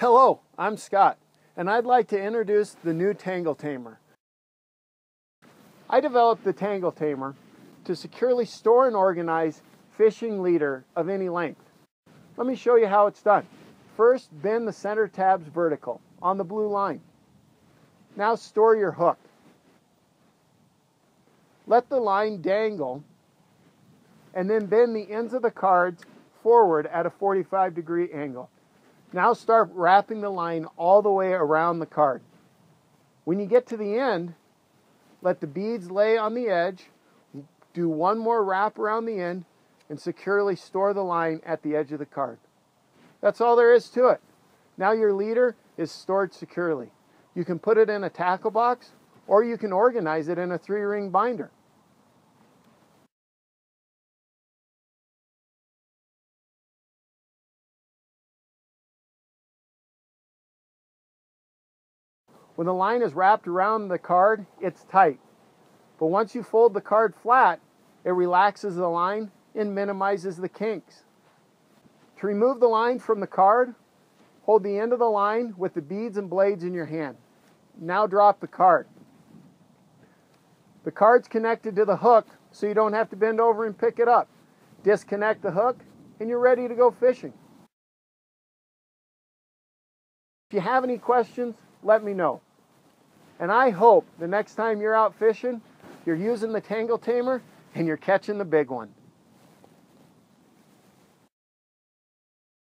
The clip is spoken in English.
Hello, I'm Scott, and I'd like to introduce the new Tangle Tamer. I developed the Tangle Tamer to securely store and organize fishing leader of any length. Let me show you how it's done. First, bend the center tabs vertical on the blue line. Now store your hook. Let the line dangle and then bend the ends of the cards forward at a 45 degree angle. Now start wrapping the line all the way around the card. When you get to the end, let the beads lay on the edge, do one more wrap around the end, and securely store the line at the edge of the card. That's all there is to it. Now your leader is stored securely. You can put it in a tackle box or you can organize it in a three ring binder. When the line is wrapped around the card, it's tight. But once you fold the card flat, it relaxes the line and minimizes the kinks. To remove the line from the card, hold the end of the line with the beads and blades in your hand. Now drop the card. The card's connected to the hook, so you don't have to bend over and pick it up. Disconnect the hook, and you're ready to go fishing. If you have any questions, let me know. And I hope the next time you're out fishing, you're using the Tangle Tamer and you're catching the big one.